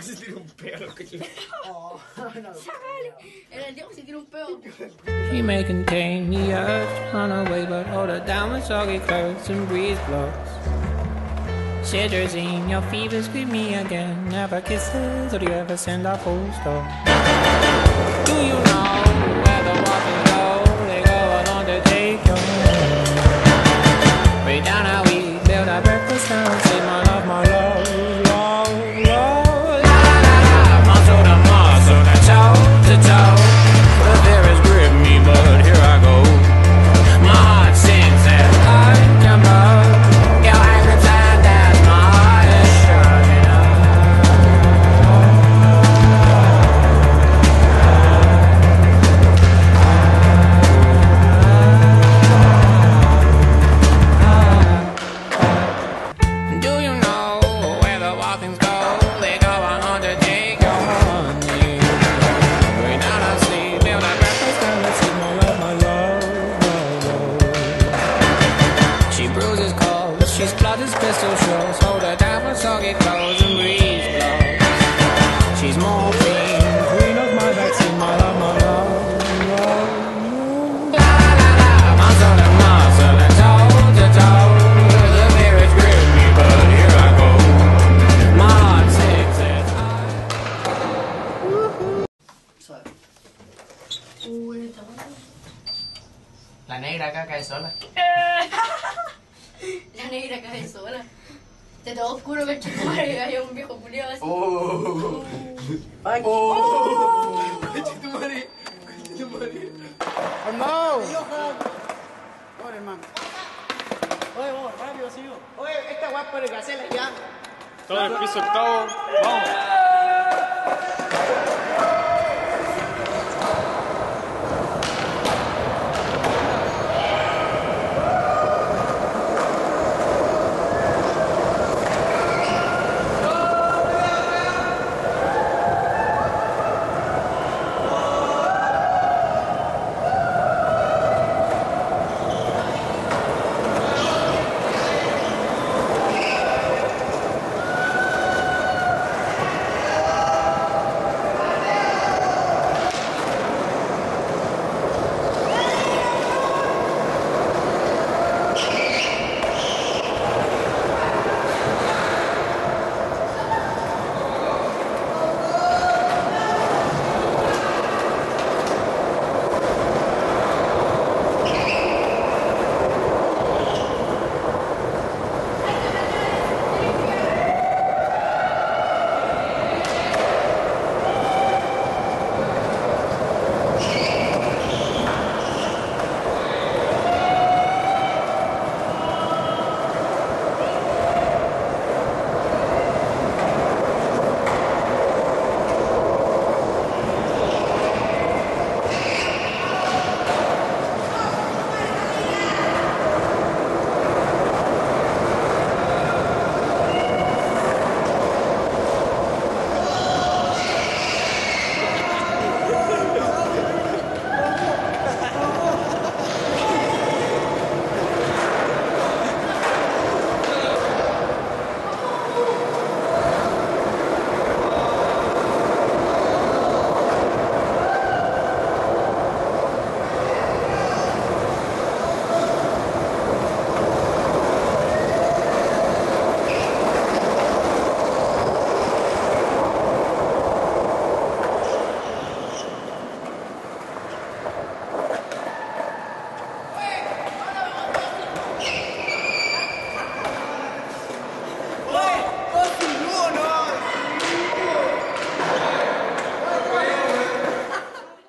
se tira un pedo, coño. Oh, no. Era el Diego se tira un pedo. She may contain the urge to run away, but hold her down with soggy clothes and breeze blows. Cetirizine, your fevers greet me again. Never kisses, or do you ever send a full stop? Do you know where the walkers go? They go along to take your hand. Way down how we build our breakfast down. La negra acá cae sola. La negra cae sola. Te todo oscuro que madre hay un viejo culiado así. Oh. Ay, Oh. Coche tu madre. Tu madre. hermano. Oye, hermano. Oye, vos, rápido, sigo. Oye, esta guapa el gacela ya. Todo el piso octavo. Vamos.